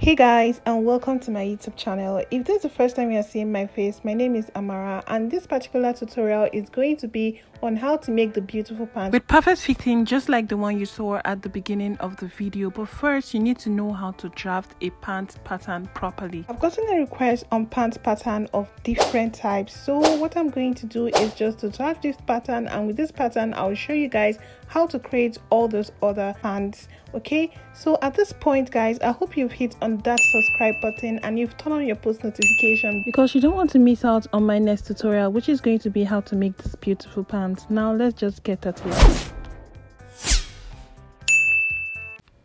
Hey guys and welcome to my YouTube channel. If this is the first time you are seeing my face, my name is Damara and this particular tutorial is going to be on how to make the beautiful pants with perfect fitting just like the one you saw at the beginning of the video. But first you need to know how to draft a pants pattern properly. I've gotten a request on pants pattern of different types so what I'm going to do is just to draft this pattern and with this pattern I'll show you guys how to create all those other pants okay so at this point guys i hope you've hit on that subscribe button and you've turned on your post notification because you don't want to miss out on my next tutorial which is going to be how to make this beautiful pants now let's just get at it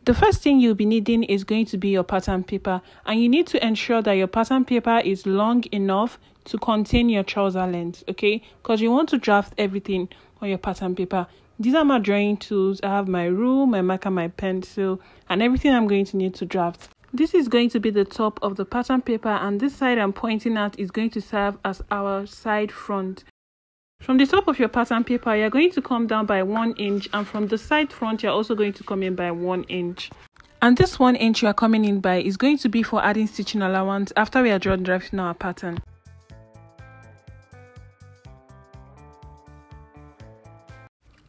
The first thing you'll be needing is going to be your pattern paper and you need to ensure that your pattern paper is long enough to contain your trouser length, okay? Because you want to draft everything on your pattern paper. These are my drawing tools. I have my rule, my marker, my pencil, and everything I'm going to need to draft. This is going to be the top of the pattern paper and this side I'm pointing at is going to serve as our side front. From the top of your pattern paper, you're going to come down by 1 inch and from the side front, you're also going to come in by 1 inch. And this 1 inch you are coming in by is going to be for adding stitching allowance after we are done drafting our pattern.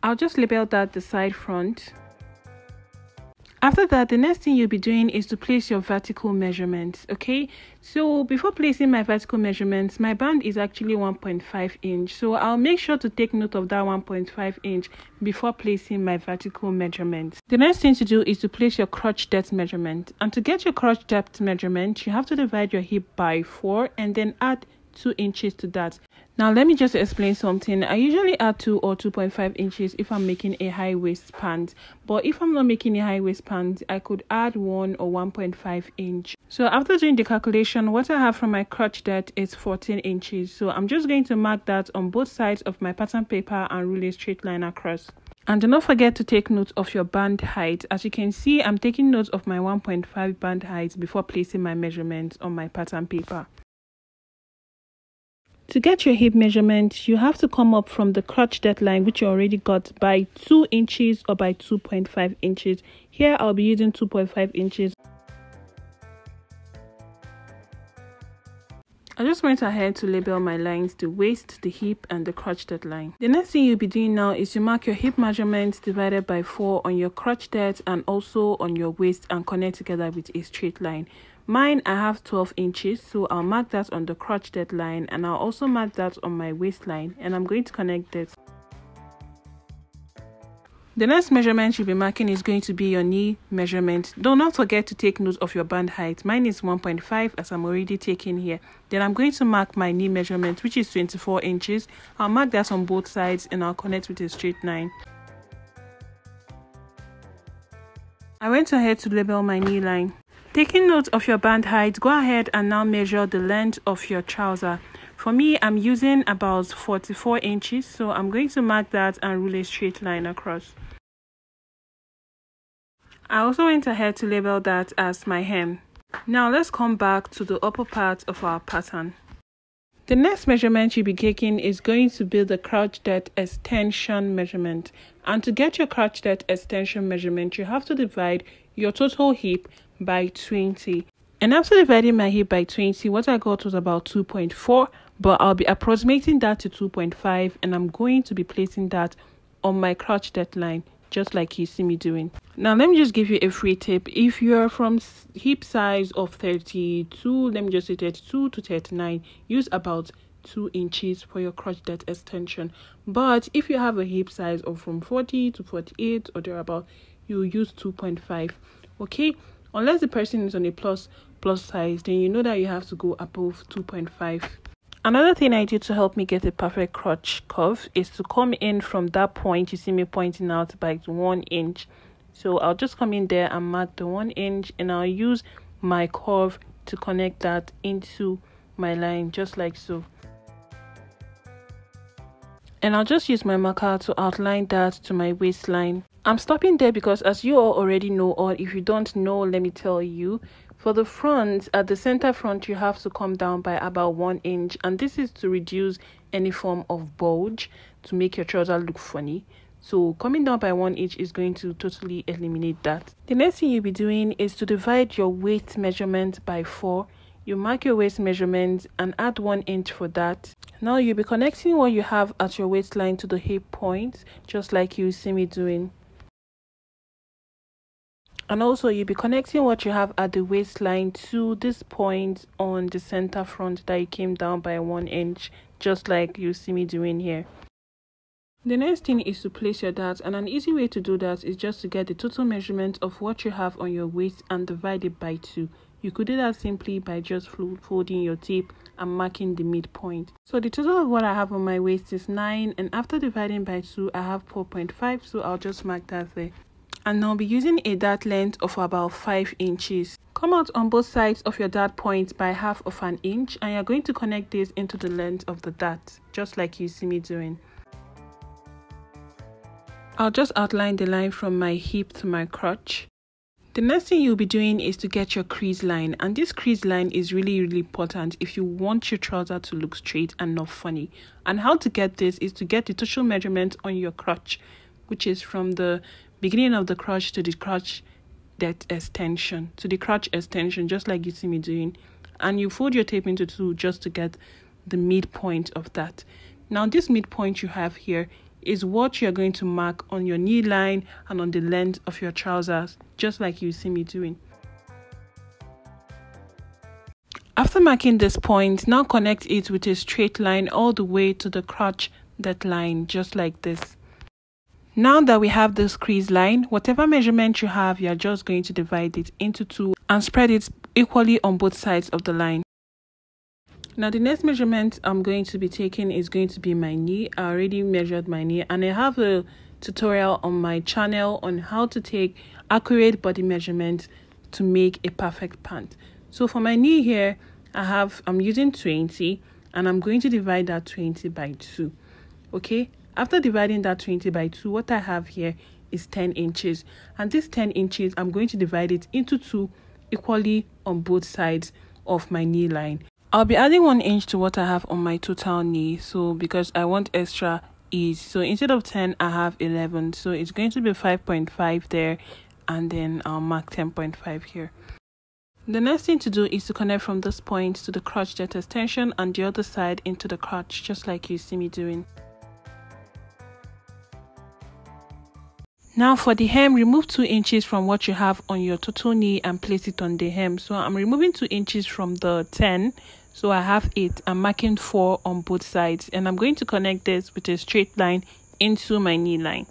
I'll just label that the side front. After that, the next thing you'll be doing is to place your vertical measurements, okay? So before placing my vertical measurements, my band is actually 1.5 inch. So I'll make sure to take note of that 1.5 inch before placing my vertical measurements. The next thing to do is to place your crotch depth measurement. And to get your crotch depth measurement, you have to divide your hip by 4 and then add 2 inches to that. Now let me just explain something. I usually add 2 or 2.5 inches if I'm making a high waist pant. But if I'm not making a high waist pant, I could add 1 or 1.5 inch. So after doing the calculation, what I have from my crotch depth is 14 inches. So I'm just going to mark that on both sides of my pattern paper and rule a straight line across. And do not forget to take note of your band height. As you can see, I'm taking note of my 1.5 band height before placing my measurements on my pattern paper. To get your hip measurement, you have to come up from the crotch depth line which you already got by 2 inches or by 2.5 inches. Here I'll be using 2.5 inches. I just went ahead to label my lines, the waist, the hip and the crotch depth line. The next thing you'll be doing now is to mark your hip measurements divided by 4 on your crotch depth and also on your waist and connect together with a straight line. Mine, I have 12 inches, so I'll mark that on the crotch line and I'll also mark that on my waistline and I'm going to connect this. The next measurement you'll be marking is going to be your knee measurement. Do not forget to take note of your band height. Mine is 1.5 as I'm already taking here. Then I'm going to mark my knee measurement which is 24 inches. I'll mark that on both sides and I'll connect with a straight line. I went ahead to label my knee line. Taking note of your band height, go ahead and now measure the length of your trouser. For me, I'm using about 44 inches, so I'm going to mark that and rule a straight line across. I also went ahead to label that as my hem. Now let's come back to the upper part of our pattern. The next measurement you'll be taking is going to be the crotch depth extension measurement. And to get your crotch depth extension measurement, you have to divide your total hip by 20. And after dividing my hip by 20, what I got was about 2.4, but I'll be approximating that to 2.5 and I'm going to be placing that on my crotch depth line, just like you see me doing. Now, let me just give you a free tip. If you're from hip size of 32, let me just say 32 to 39, use about 2 inches for your crotch depth extension. But if you have a hip size of from 40 to 48 or thereabout, you use 2.5. Okay, unless the person is on a plus plus size then you know that you have to go above 2.5 another thing i do to help me get a perfect crotch curve is to come in from that point. You see me pointing out by one inch. So i'll just come in there and mark the one inch and i'll use my curve to connect that into my line just like so. And I'll just use my marker to outline that to my waistline. I'm stopping there because as you all already know or if you don't know let me tell you. For the front at the center front you have to come down by about one inch and this is to reduce any form of bulge to make your trouser look funny. So coming down by one inch is going to totally eliminate that. The next thing you'll be doing is to divide your waist measurement by four. You mark your waist measurement and add one inch for that. Now you'll be connecting what you have at your waistline to the hip point just like you see me doing and also you'll be connecting what you have at the waistline to this point on the center front that you came down by one inch just like you see me doing here the next thing is to place your darts and an easy way to do that is just to get the total measurement of what you have on your waist and divide it by 2. You could do that simply by just folding your tape and marking the midpoint. So the total of what I have on my waist is 9 and after dividing by 2 I have 4.5 so I'll just mark that there. And I'll be using a dart length of about 5 inches. Come out on both sides of your dart point by half of an inch and you're going to connect this into the length of the dart just like you see me doing. I'll just outline the line from my hip to my crotch. The next thing you'll be doing is to get your crease line and this crease line is really really important if you want your trouser to look straight and not funny. And how to get this is to get the total measurement on your crotch which is from the beginning of the crotch to the crotch depth extension to the crotch extension just like you see me doing and you fold your tape into two just to get the midpoint of that. Now this midpoint you have here is what you're going to mark on your knee line and on the length of your trousers, just like you see me doing. After marking this point, now connect it with a straight line all the way to the crotch depth line, just like this. Now that we have this crease line, whatever measurement you have, you're just going to divide it into two and spread it equally on both sides of the line. Now the next measurement I'm going to be taking is going to be my knee. I already measured my knee and I have a tutorial on my channel on how to take accurate body measurements to make a perfect pant. So for my knee here, I have I'm using 20 and I'm going to divide that 20 by 2. Okay? After dividing that 20 by 2, what I have here is 10 inches. And this 10 inches, I'm going to divide it into two equally on both sides of my knee line. I'll be adding one inch to what I have on my total knee. So because I want extra ease. So instead of 10, I have 11. So it's going to be 5.5 there. And then I'll mark 10.5 here. The next thing to do is to connect from this point to the crotch depth extension and the other side into the crotch, just like you see me doing. Now for the hem, remove 2 inches from what you have on your total knee and place it on the hem. So I'm removing 2 inches from the 10. So I have 8. I'm marking 4 on both sides. And I'm going to connect this with a straight line into my knee line.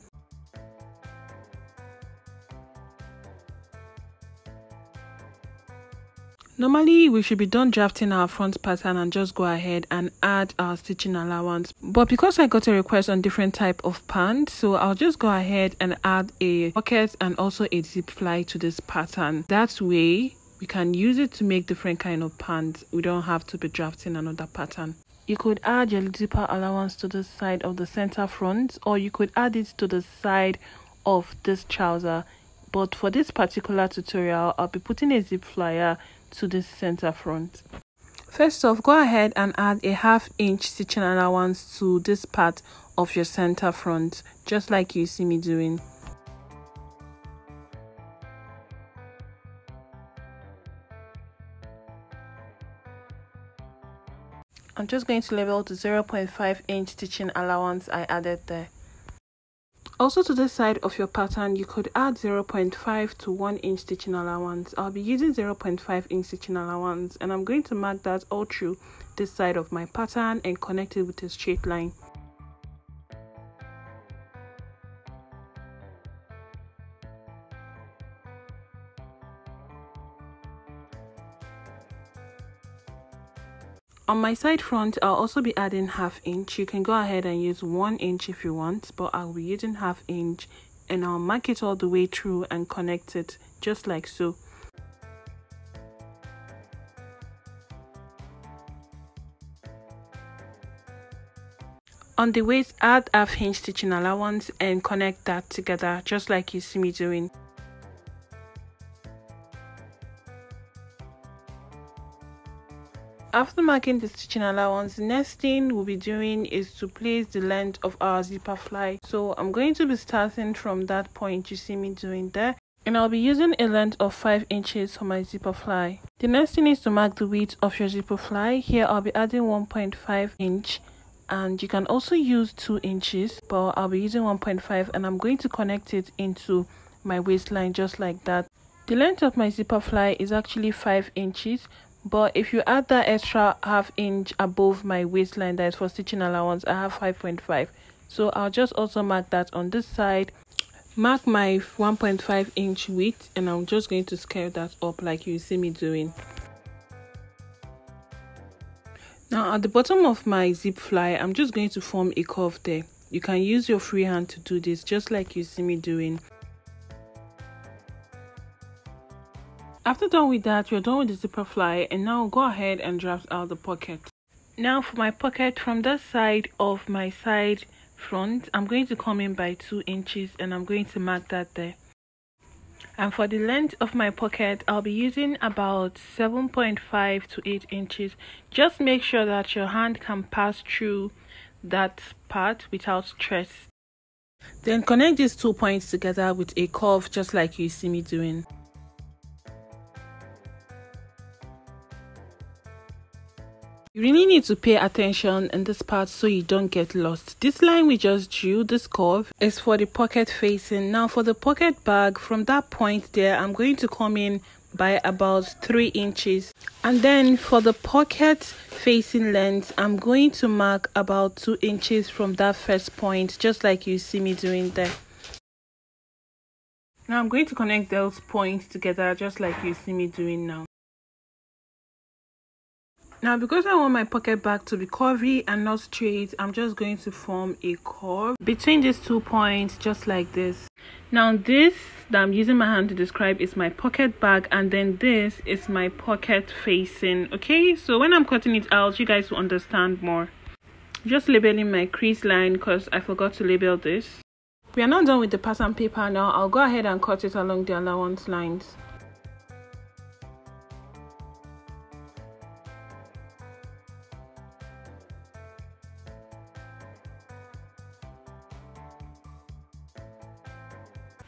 Normally, we should be done drafting our front pattern and just go ahead and add our stitching allowance. But because I got a request on different type of pants, so I'll just go ahead and add a pocket and also a zip fly to this pattern. That way, we can use it to make different kind of pants. We don't have to be drafting another pattern. You could add your zipper allowance to the side of the center front or you could add it to the side of this trouser. But for this particular tutorial, I'll be putting a zip flyer to the center front. First off, go ahead and add a half inch stitching allowance to this part of your center front, just like you see me doing. I'm just going to level the 0.5 inch stitching allowance I added there. Also to the side of your pattern, you could add 0.5 to 1 inch stitching allowance. I'll be using 0.5 inch stitching allowance and I'm going to mark that all through this side of my pattern and connect it with a straight line. On my side front, I'll also be adding half inch. You can go ahead and use one inch if you want, but I'll be using half inch and I'll mark it all the way through and connect it just like so. On the waist, add half inch stitching allowance and connect that together just like you see me doing. After marking the stitching allowance the next thing we'll be doing is to place the length of our zipper fly so i'm going to be starting from that point you see me doing there and I'll be using a length of 5 inches for my zipper fly. The next thing is to mark the width of your zipper fly. Here I'll be adding 1.5 inch and you can also use 2 inches but I'll be using 1.5 and I'm going to connect it into my waistline just like that. The length of my zipper fly is actually 5 inches but if you add that extra half inch above my waistline that is for stitching allowance I have 5.5 so I'll just also mark that on this side. Mark my 1.5 inch width and I'm just going to scale that up like you see me doing. Now at the bottom of my zip fly I'm just going to form a curve there. You can use your free hand to do this just like you see me doing After done with that, you're done with the zipper fly and now go ahead and draft out the pocket. Now for my pocket from the side of my side front, I'm going to come in by 2 inches and I'm going to mark that there. And for the length of my pocket, I'll be using about 7.5 to 8 inches. Just make sure that your hand can pass through that part without stress. Then connect these two points together with a curve just like you see me doing. You really need to pay attention in this part so you don't get lost. This line we just drew, this curve, is for the pocket facing. Now for the pocket bag, from that point there, I'm going to come in by about 3 inches. And then for the pocket facing length, I'm going to mark about 2 inches from that first point, just like you see me doing there. Now I'm going to connect those points together just like you see me doing now. Now because I want my pocket bag to be curvy and not straight, I'm just going to form a curve between these two points just like this. Now this that I'm using my hand to describe is my pocket bag and then this is my pocket facing. Okay, so when I'm cutting it out, you guys will understand more. Just labeling my crease line because I forgot to label this. We are not done with the pattern paper now. I'll go ahead and cut it along the allowance lines.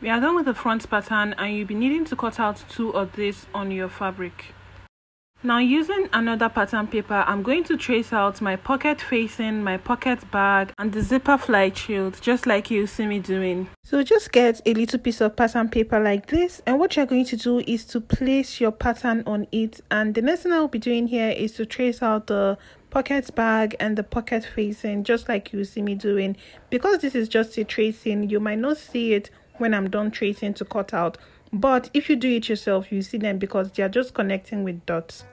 We are done with the front pattern and you'll be needing to cut out two of this on your fabric. Now using another pattern paper, I'm going to trace out my pocket facing, my pocket bag and the zipper fly shield just like you see me doing. So just get a little piece of pattern paper like this and what you're going to do is to place your pattern on it and the next thing I'll be doing here is to trace out the pocket bag and the pocket facing just like you see me doing. Because this is just a tracing, you might not see it when I'm done tracing to cut out. But if you do it yourself, you see them because they are just connecting with dots.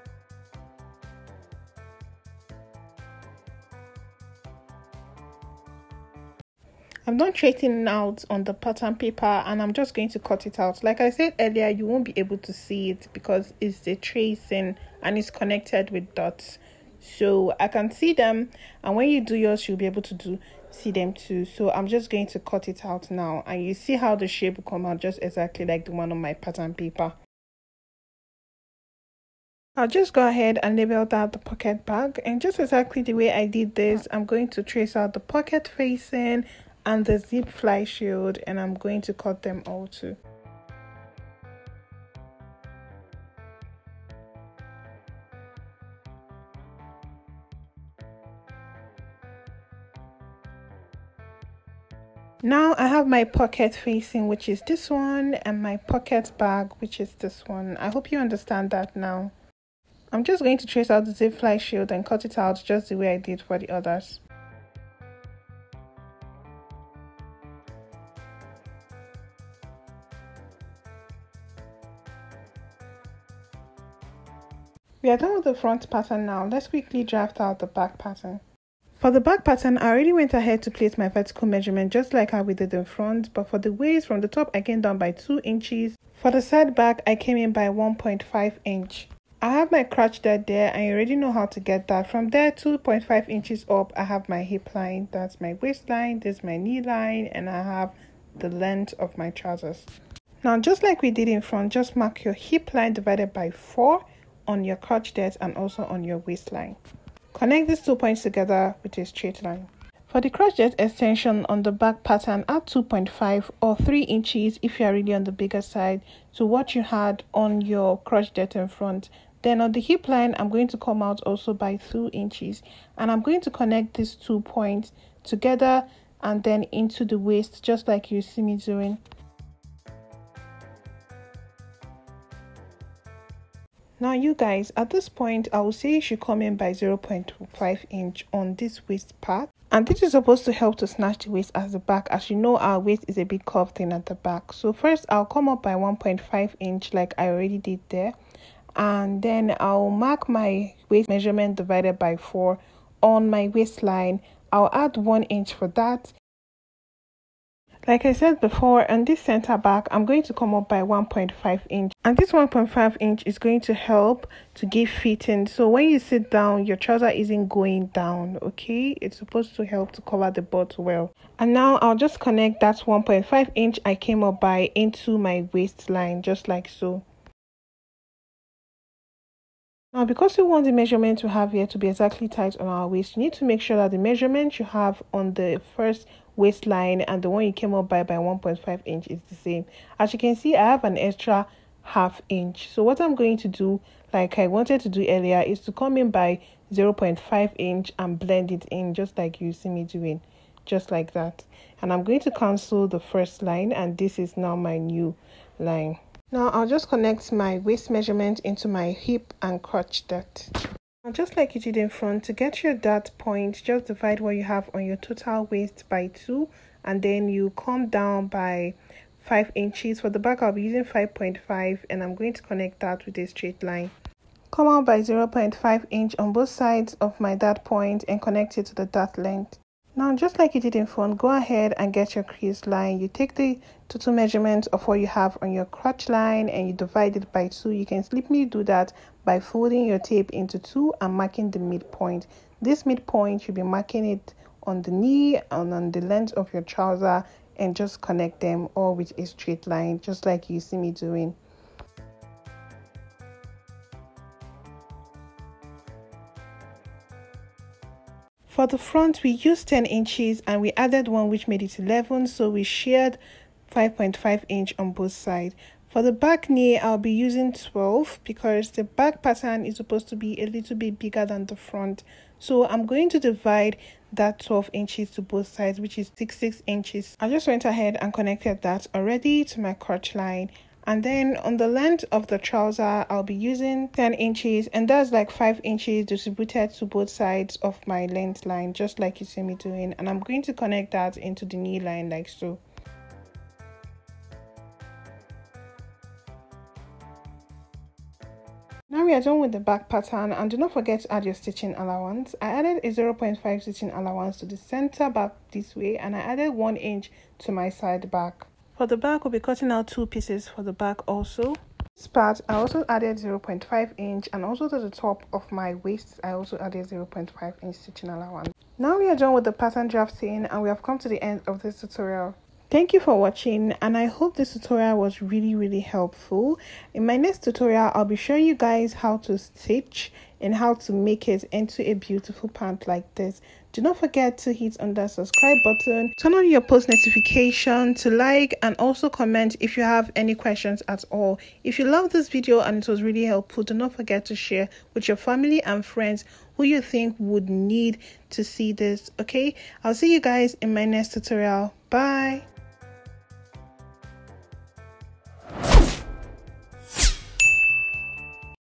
I'm done tracing out on the pattern paper and I'm just going to cut it out. Like I said earlier, you won't be able to see it because it's the tracing and it's connected with dots. So I can see them and when you do yours, you'll be able to do see them too. So i'm just going to cut it out now. And you see how the shape will come out just exactly like the one on my pattern paper. I'll just go ahead and label that the pocket bag. And just exactly the way I did this I'm going to trace out the pocket facing and the zip fly shield and I'm going to cut them all too. Now I have my pocket facing which is this one and my pocket bag which is this one. I hope you understand that now. I'm just going to trace out the zip fly shield and cut it out just the way I did for the others. We are done with the front pattern now. Let's quickly draft out the back pattern. For the back pattern, I already went ahead to place my vertical measurement just like how we did in front, but for the waist from the top, I came down by 2 inches. For the side back, I came in by 1.5 inch. I have my crotch depth there and you already know how to get that. From there, 2.5 inches up, I have my hip line. That's my waistline, this is my knee line, and I have the length of my trousers. Now, just like we did in front, just mark your hip line divided by 4 on your crotch depth and also on your waistline. Connect these two points together with a straight line. For the crotch depth extension on the back pattern, add 2.5 or 3 inches if you are really on the bigger side to what you had on your crotch depth in front. Then on the hip line, I'm going to come out also by 2 inches and I'm going to connect these two points together and then into the waist just like you see me doing. Now you guys, at this point, I will say you should come in by 0.5 inch on this waist part. And this is supposed to help to snatch the waist at the back. As you know, our waist is a bit curved in at the back. So first, I'll come up by 1.5 inch like I already did there. And then I'll mark my waist measurement divided by 4 on my waistline. I'll add 1 inch for that like I said before, on this center back, I'm going to come up by 1.5 inch. And this 1.5 inch is going to help to give fitting. So when you sit down, your trouser isn't going down, okay? It's supposed to help to cover the butt well. And now I'll just connect that 1.5 inch I came up by into my waistline, just like so. Now, because we want the measurement we have here to be exactly tight on our waist, you need to make sure that the measurement you have on the first waistline and the one you came up by by 1.5 inch is the same. As you can see, I have an extra half inch. So what I'm going to do, like I wanted to do earlier, is to come in by 0.5 inch and blend it in just like you see me doing, just like that. And I'm going to cancel the first line and this is now my new line. Now I'll just connect my waist measurement into my hip and crotch depth. Now just like you did in front, to get your dart point, just divide what you have on your total waist by 2 and then you come down by 5 inches. For the back I'll be using 5.5 and I'm going to connect that with a straight line. Come out by 0.5 inch on both sides of my dart point and connect it to the dart length. Now, just like you did in front, go ahead and get your crease line. You take the total measurement of what you have on your crotch line and you divide it by two. You can simply do that by folding your tape into two and marking the midpoint. This midpoint, you'll be marking it on the knee and on the length of your trouser and just connect them all with a straight line, just like you see me doing. For the front, we used 10 inches and we added one which made it 11, so we shared 5.5 inch on both sides. For the back knee, I'll be using 12 because the back pattern is supposed to be a little bit bigger than the front. So I'm going to divide that 12 inches to both sides, which is 6, 6 inches. I just went ahead and connected that already to my crotch line and then on the length of the trouser I'll be using 10 inches and that's like 5 inches distributed to both sides of my length line just like you see me doing and I'm going to connect that into the knee line like so Now we are done with the back pattern and do not forget to add your stitching allowance. I added a 0.5 stitching allowance to the center back this way and I added 1 inch to my side back. For the back, we'll be cutting out two pieces for the back also. This part, I also added 0.5 inch and also to the top of my waist, I also added 0.5 inch stitching allowance. Now we are done with the pattern drafting and we have come to the end of this tutorial. Thank you for watching and I hope this tutorial was really really helpful. In my next tutorial, I'll be showing you guys how to stitch and how to make it into a beautiful pant like this. Do not forget to hit on that subscribe button, turn on your post notification to like and also comment if you have any questions at all. If you love this video and it was really helpful, do not forget to share with your family and friends who you think would need to see this, okay? I'll see you guys in my next tutorial. Bye!